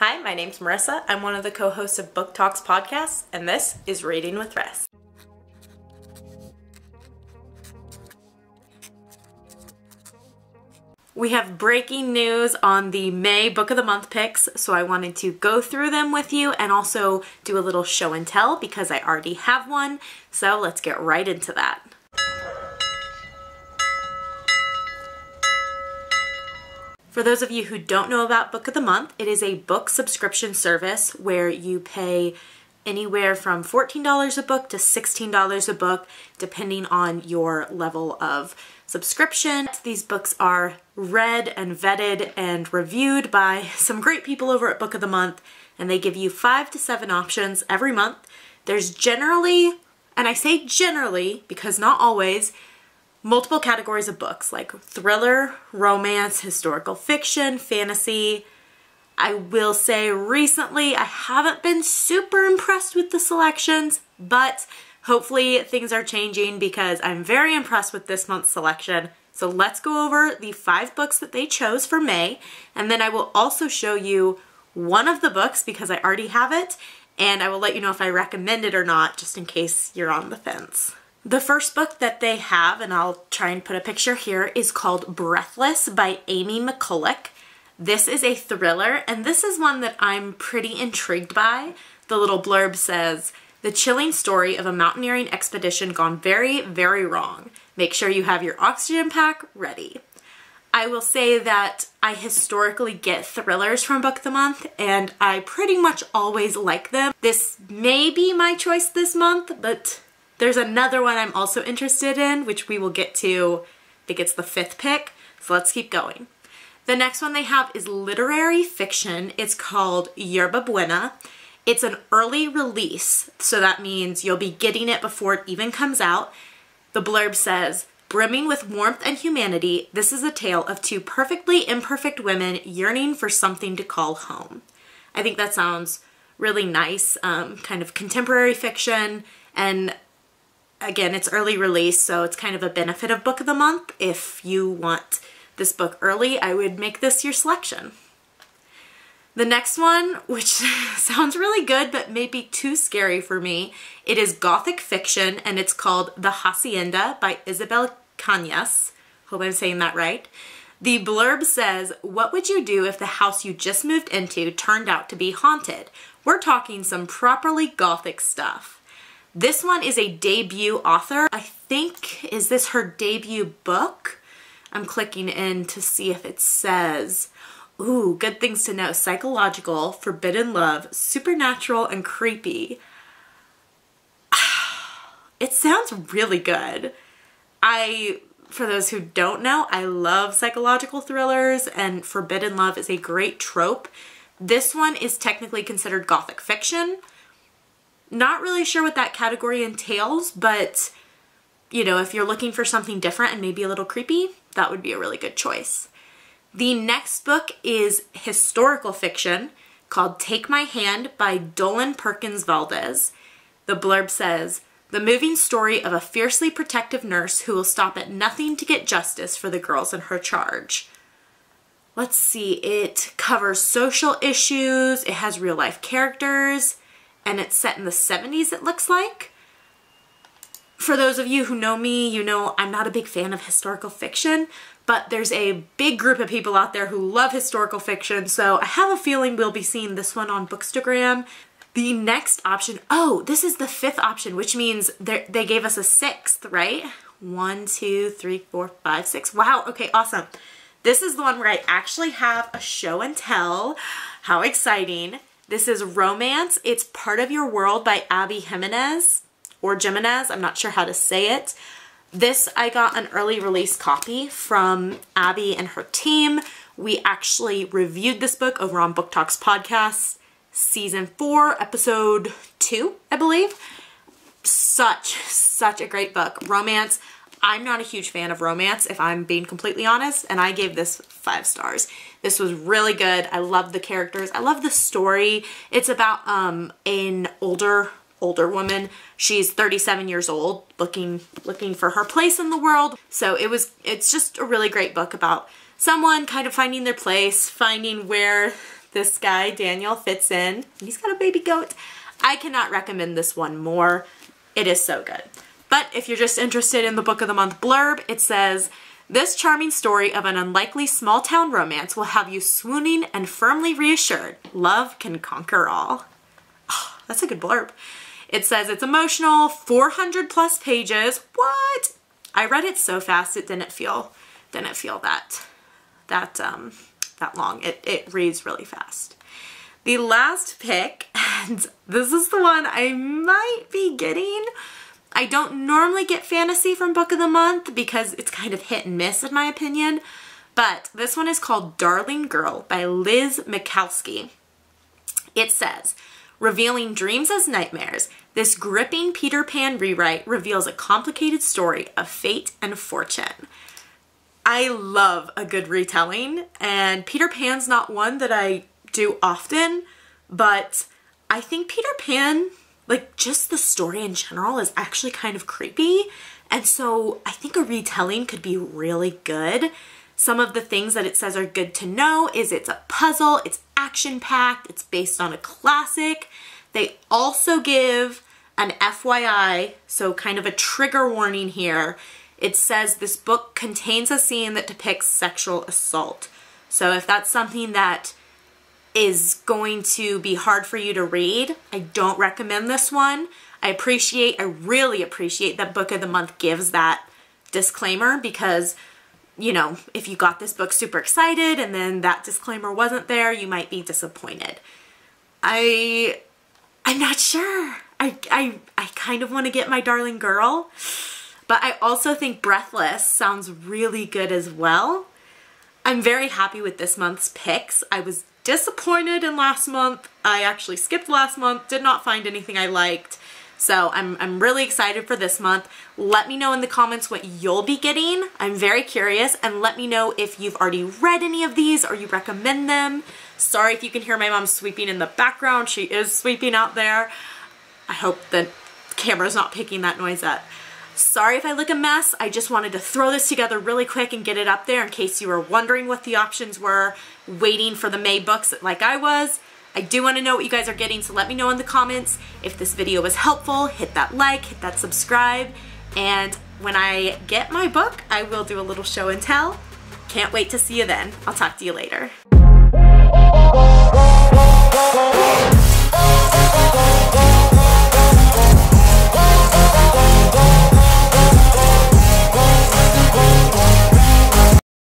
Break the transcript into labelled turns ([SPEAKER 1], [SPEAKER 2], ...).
[SPEAKER 1] Hi, my name's Marissa. I'm one of the co-hosts of Book Talks podcast, and this is Reading with Ris. We have breaking news on the May Book of the Month picks, so I wanted to go through them with you and also do a little show and tell because I already have one. So let's get right into that. For those of you who don't know about Book of the Month, it is a book subscription service where you pay anywhere from $14 a book to $16 a book, depending on your level of subscription. These books are read and vetted and reviewed by some great people over at Book of the Month, and they give you five to seven options every month. There's generally, and I say generally because not always, multiple categories of books like thriller, romance, historical fiction, fantasy. I will say recently I haven't been super impressed with the selections, but hopefully things are changing because I'm very impressed with this month's selection. So let's go over the five books that they chose for May, and then I will also show you one of the books because I already have it, and I will let you know if I recommend it or not, just in case you're on the fence. The first book that they have, and I'll try and put a picture here, is called Breathless by Amy McCulloch. This is a thriller, and this is one that I'm pretty intrigued by. The little blurb says, the chilling story of a mountaineering expedition gone very, very wrong. Make sure you have your oxygen pack ready. I will say that I historically get thrillers from Book of the Month and I pretty much always like them. This may be my choice this month, but there's another one I'm also interested in, which we will get to. I think it's the fifth pick, so let's keep going. The next one they have is literary fiction. It's called Yerba Buena. It's an early release, so that means you'll be getting it before it even comes out. The blurb says, Brimming with warmth and humanity, this is a tale of two perfectly imperfect women yearning for something to call home. I think that sounds really nice, um, kind of contemporary fiction, and again, it's early release, so it's kind of a benefit of book of the month. If you want this book early, I would make this your selection. The next one, which sounds really good but maybe too scary for me, it is gothic fiction and it's called The Hacienda by Isabel Cañas. Hope I'm saying that right. The blurb says, what would you do if the house you just moved into turned out to be haunted? We're talking some properly gothic stuff. This one is a debut author. I think, is this her debut book? I'm clicking in to see if it says, ooh, good things to know. Psychological, forbidden love, supernatural, and creepy. It sounds really good. I, for those who don't know, I love psychological thrillers and forbidden love is a great trope. This one is technically considered gothic fiction, not really sure what that category entails, but you know, if you're looking for something different and maybe a little creepy, that would be a really good choice. The next book is historical fiction called Take My Hand by Dolen Perkins Valdez. The blurb says, the moving story of a fiercely protective nurse who will stop at nothing to get justice for the girls in her charge. Let's see, it covers social issues, it has real life characters, and it's set in the 70s it looks like. For those of you who know me, you know I'm not a big fan of historical fiction, but there's a big group of people out there who love historical fiction, so I have a feeling we'll be seeing this one on Bookstagram. The next option, oh, this is the fifth option, which means they gave us a sixth, right? One, two, three, four, five, six. Wow, okay, awesome. This is the one where I actually have a show and tell. How exciting. This is Romance. It's Part of Your World by Abby Jimenez or Jimenez. I'm not sure how to say it. This I got an early release copy from Abby and her team. We actually reviewed this book over on Book Talks Podcast, season four, episode two, I believe. Such, such a great book. Romance. I'm not a huge fan of romance, if I'm being completely honest, and I gave this five stars. This was really good. I love the characters. I love the story. It's about um, an older older woman. She's 37 years old, looking looking for her place in the world. So it was it's just a really great book about someone kind of finding their place, finding where this guy, Daniel, fits in. He's got a baby goat. I cannot recommend this one more. It is so good. But if you're just interested in the Book of the Month blurb, it says, this charming story of an unlikely small town romance will have you swooning and firmly reassured love can conquer all. Oh, that's a good blurb. It says it's emotional, 400 plus pages. What? I read it so fast it didn't feel didn't feel that that um that long. It it reads really fast. The last pick, and this is the one I might be getting. I don't normally get fantasy from Book of the Month because it's kind of hit and miss in my opinion, but this one is called Darling Girl by Liz Michalski. It says, Revealing dreams as nightmares, this gripping Peter Pan rewrite reveals a complicated story of fate and fortune. I love a good retelling, and Peter Pan's not one that I do often, but I think Peter Pan, like just the story in general, is actually kind of creepy. And so I think a retelling could be really good. Some of the things that it says are good to know is it's a puzzle, it's action packed, it's based on a classic. They also give an FYI, so kind of a trigger warning here. It says this book contains a scene that depicts sexual assault. So if that's something that is going to be hard for you to read, I don't recommend this one. I appreciate, I really appreciate that Book of the Month gives that disclaimer because, you know, if you got this book super excited and then that disclaimer wasn't there, you might be disappointed. I, I'm not sure. I, I, I kind of want to get my darling girl, but I also think Breathless sounds really good as well. I'm very happy with this month's picks. I was disappointed in last month. I actually skipped last month, did not find anything I liked. So I'm, I'm really excited for this month. Let me know in the comments what you'll be getting. I'm very curious and let me know if you've already read any of these or you recommend them. Sorry if you can hear my mom sweeping in the background. She is sweeping out there. I hope the camera's not picking that noise up. Sorry if I look a mess. I just wanted to throw this together really quick and get it up there in case you were wondering what the options were, waiting for the May books like I was. I do want to know what you guys are getting, so let me know in the comments. If this video was helpful, hit that like, hit that subscribe, and when I get my book, I will do a little show and tell. Can't wait to see you then. I'll talk to you later.